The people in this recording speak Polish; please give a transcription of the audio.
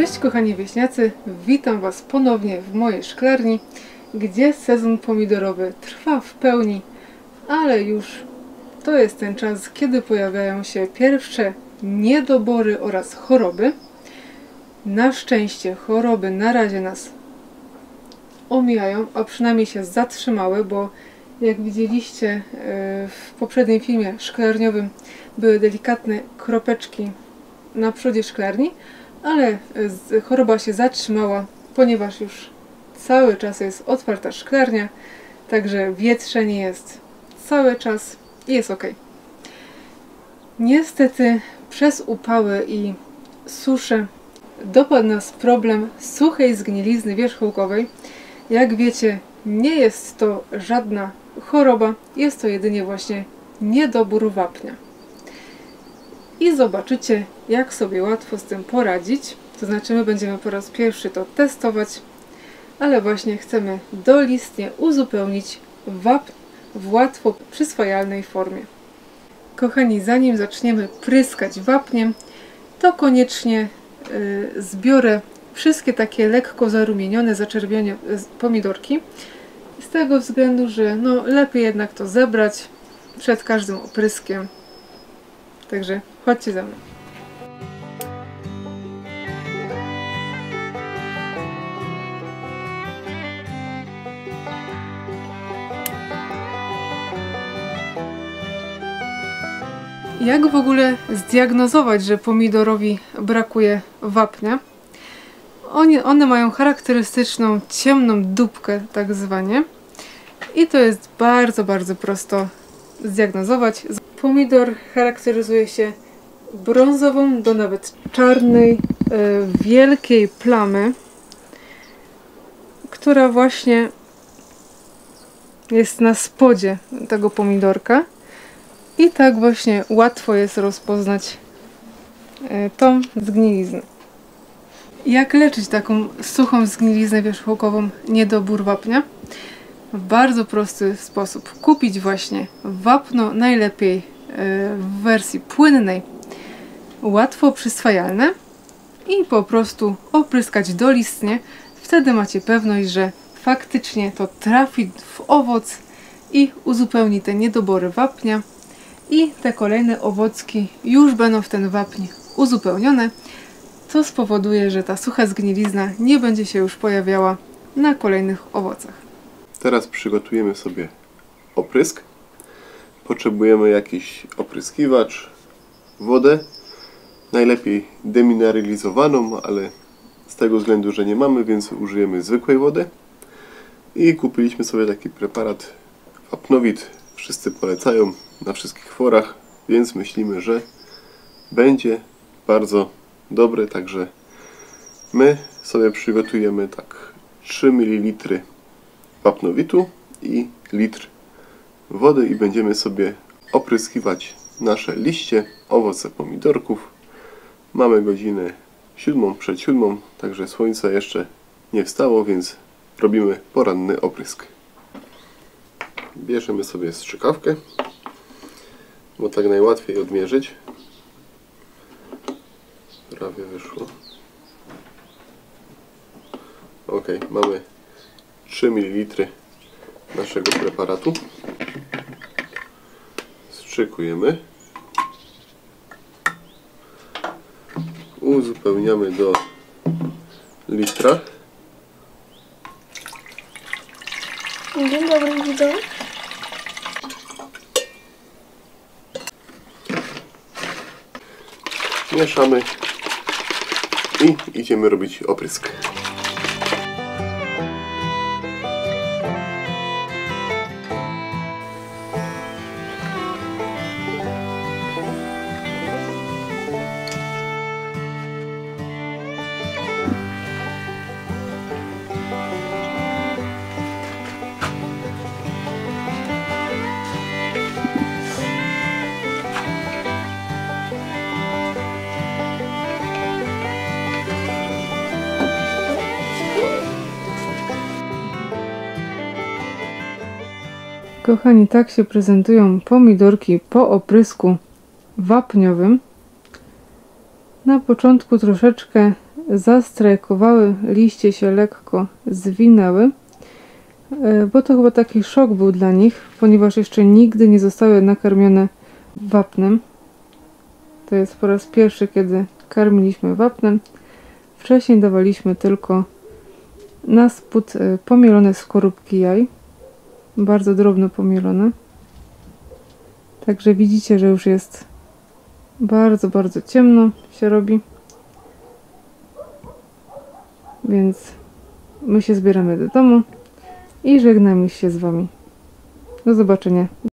Cześć kochani wieśniacy, witam Was ponownie w mojej szklarni, gdzie sezon pomidorowy trwa w pełni, ale już to jest ten czas, kiedy pojawiają się pierwsze niedobory oraz choroby. Na szczęście choroby na razie nas omijają, a przynajmniej się zatrzymały, bo jak widzieliście e, w poprzednim filmie szklarniowym były delikatne kropeczki na przodzie szklarni, ale choroba się zatrzymała, ponieważ już cały czas jest otwarta szklarnia, także wietrzenie jest cały czas i jest ok. Niestety przez upały i susze dopadł nas problem suchej zgnilizny wierzchołkowej. Jak wiecie, nie jest to żadna choroba, jest to jedynie właśnie niedobór wapnia. I zobaczycie, jak sobie łatwo z tym poradzić. To znaczy, my będziemy po raz pierwszy to testować, ale właśnie chcemy dolistnie uzupełnić wapń w łatwo przyswajalnej formie. Kochani, zanim zaczniemy pryskać wapniem, to koniecznie y, zbiorę wszystkie takie lekko zarumienione, zaczerwione pomidorki. Z tego względu, że no, lepiej jednak to zebrać przed każdym opryskiem. Także chodźcie za mną. Jak w ogóle zdiagnozować, że pomidorowi brakuje wapnia? One, one mają charakterystyczną ciemną dupkę, tak zwanie. I to jest bardzo, bardzo prosto zdiagnozować. Pomidor charakteryzuje się brązową do nawet czarnej, e, wielkiej plamy, która właśnie jest na spodzie tego pomidorka. I tak właśnie łatwo jest rozpoznać e, tą zgniliznę. Jak leczyć taką suchą zgniliznę wierzchołkową niedobór wapnia? W bardzo prosty sposób. Kupić właśnie wapno najlepiej e, w wersji płynnej, łatwo przyswajalne i po prostu opryskać dolistnie. Wtedy macie pewność, że faktycznie to trafi w owoc i uzupełni te niedobory wapnia i te kolejne owocki już będą w ten wapń uzupełnione, co spowoduje, że ta sucha zgnilizna nie będzie się już pojawiała na kolejnych owocach. Teraz przygotujemy sobie oprysk. Potrzebujemy jakiś opryskiwacz, wodę, najlepiej demineralizowaną, ale z tego względu, że nie mamy, więc użyjemy zwykłej wody. I kupiliśmy sobie taki preparat Wapnowit. Wszyscy polecają na wszystkich forach, więc myślimy, że będzie bardzo dobry, także my sobie przygotujemy tak 3 ml wapnowitu i litr wody i będziemy sobie opryskiwać nasze liście, owoce pomidorków. Mamy godzinę siódmą przed siódmą, także słońce jeszcze nie wstało, więc robimy poranny oprysk. Bierzemy sobie strzykawkę, bo tak najłatwiej odmierzyć. Prawie wyszło. Ok, mamy 3 ml naszego preparatu. Strzykujemy. Uzupełniamy do litra. Dzień dobry, widzę. Mieszamy i idziemy robić oprysk. Kochani, tak się prezentują pomidorki po oprysku wapniowym. Na początku troszeczkę zastrajkowały, liście się lekko zwinęły, e, bo to chyba taki szok był dla nich, ponieważ jeszcze nigdy nie zostały nakarmione wapnem. To jest po raz pierwszy, kiedy karmiliśmy wapnem. Wcześniej dawaliśmy tylko na spód e, pomielone skorupki jaj, bardzo drobno pomielone. Także widzicie, że już jest bardzo, bardzo ciemno się robi. Więc my się zbieramy do domu i żegnamy się z Wami. Do zobaczenia